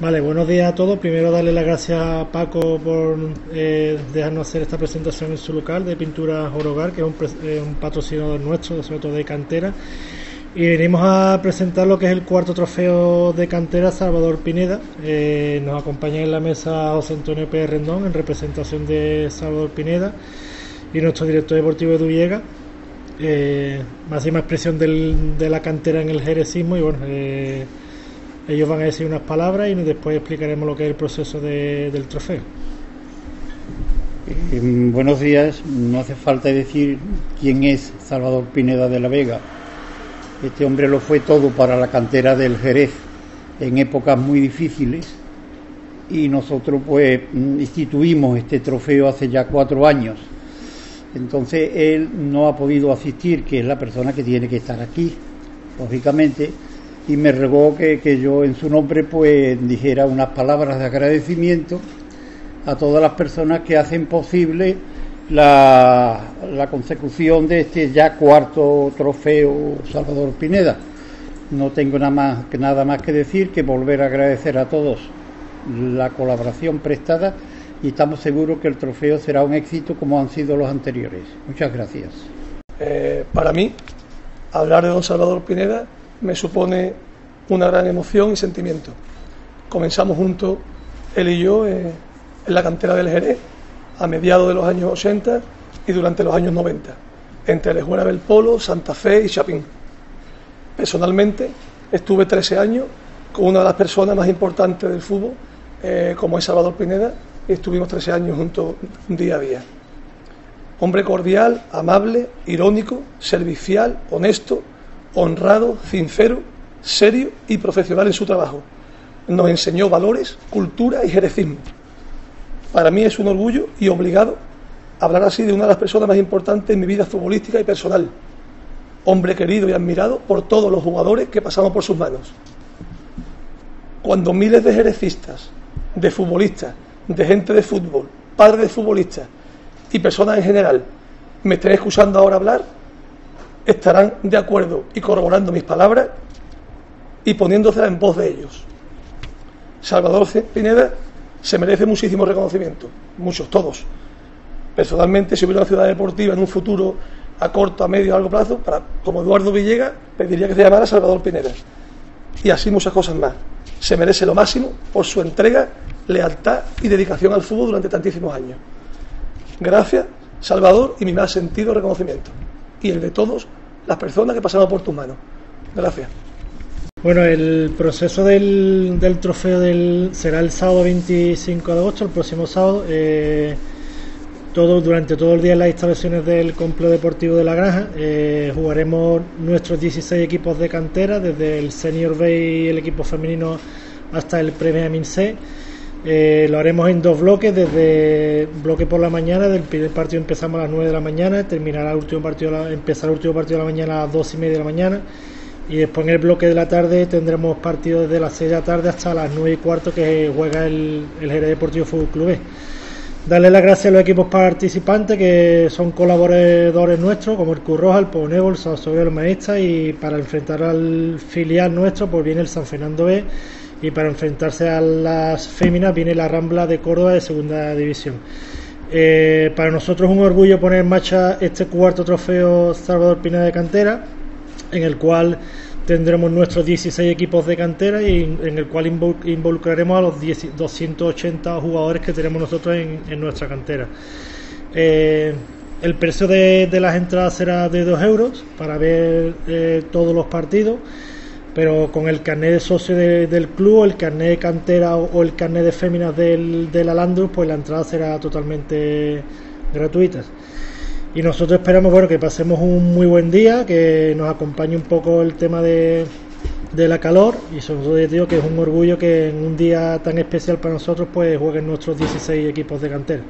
Vale, buenos días a todos. Primero darle las gracias a Paco por eh, dejarnos hacer esta presentación en su local de Pintura Orogar, que es un, eh, un, patrocinador nuestro, sobre todo de cantera. Y venimos a presentar lo que es el cuarto trofeo de cantera Salvador Pineda. Eh, nos acompaña en la mesa José Antonio Pérez Rendón en representación de Salvador Pineda y nuestro director deportivo Edu Villegas. Eh, máxima expresión del, de la cantera en el jerecismo y bueno, eh, ellos van a decir unas palabras y después explicaremos lo que es el proceso de, del trofeo. Eh, buenos días, no hace falta decir quién es Salvador Pineda de la Vega. Este hombre lo fue todo para la cantera del Jerez en épocas muy difíciles y nosotros pues instituimos este trofeo hace ya cuatro años. Entonces él no ha podido asistir, que es la persona que tiene que estar aquí, lógicamente, y me rogó que, que yo en su nombre pues dijera unas palabras de agradecimiento a todas las personas que hacen posible la, la, consecución de este ya cuarto trofeo Salvador Pineda. No tengo nada más, nada más que decir que volver a agradecer a todos la colaboración prestada y estamos seguros que el trofeo será un éxito como han sido los anteriores. Muchas gracias. Eh, para mí, hablar de don Salvador Pineda me supone una gran emoción y sentimiento. Comenzamos juntos, él y yo, eh, en la cantera del Jerez, a mediados de los años 80 y durante los años 90, entre Lejuela del Polo, Santa Fe y Chapín. Personalmente, estuve 13 años con una de las personas más importantes del fútbol, eh, como es Salvador Pineda, y estuvimos 13 años juntos día a día. Hombre cordial, amable, irónico, servicial, honesto, honrado, sincero, serio y profesional en su trabajo. Nos enseñó valores, cultura y jerecismo. Para mí es un orgullo y obligado hablar así de una de las personas más importantes en mi vida futbolística y personal. Hombre querido y admirado por todos los jugadores que pasamos por sus manos. Cuando miles de jerecistas, de futbolistas, de gente de fútbol, padres de futbolistas y personas en general me estén escuchando ahora hablar, estarán de acuerdo y corroborando mis palabras y poniéndoselas en voz de ellos. Salvador Pineda se merece muchísimo reconocimiento, muchos, todos. Personalmente, si hubiera una ciudad deportiva en un futuro a corto, a medio, a largo plazo, para, como Eduardo Villegas, pediría que se llamara Salvador Pineda. Y así muchas cosas más. Se merece lo máximo por su entrega, lealtad y dedicación al fútbol durante tantísimos años. Gracias, Salvador, y mi más sentido reconocimiento. Y el de todos las personas que pasaron por tus manos. Gracias. Bueno, el proceso del, del trofeo del, será el sábado 25 de agosto, el próximo sábado. Eh, todo, durante todo el día en las instalaciones del complejo deportivo de La Granja. Eh, jugaremos nuestros 16 equipos de cantera, desde el Senior B y el equipo femenino hasta el Premier Amin C. Eh, lo haremos en dos bloques, desde bloque por la mañana, del primer partido empezamos a las 9 de la mañana, terminará el último partido, empezará el último partido de la mañana a las 2 y media de la mañana y después en el bloque de la tarde tendremos partidos desde las 6 de la tarde hasta las 9 y cuarto que juega el, el Jerez Deportivo Fútbol Club B. Darle las gracias a los equipos participantes que son colaboradores nuestros, como el Curroja, el Ponebo, el San el Maestra, y para enfrentar al filial nuestro, pues viene el San Fernando B, y para enfrentarse a las féminas viene la Rambla de Córdoba de Segunda División. Eh, para nosotros es un orgullo poner en marcha este cuarto trofeo Salvador Pina de Cantera, en el cual tendremos nuestros 16 equipos de cantera y en el cual involucraremos a los 10, 280 jugadores que tenemos nosotros en, nuestra cantera. Eh, el precio de, de, las entradas será de 2 euros para ver eh, todos los partidos, pero con el carnet de socio de, del club, el carnet de cantera o, el carnet de féminas del, del Alandrus, pues la entrada será totalmente gratuita. Y nosotros esperamos bueno que pasemos un muy buen día, que nos acompañe un poco el tema de, de la calor y sobre todo digo que es un orgullo que en un día tan especial para nosotros pues jueguen nuestros 16 equipos de cantera.